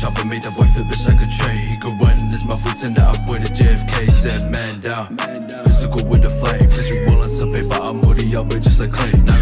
Chopper made that boy feel bitch like a train. He could run in his mouth, we send it up with a JFK. Said man down, physical with the flame. Cause we rollin' some paper, I'm already up, but just like clay.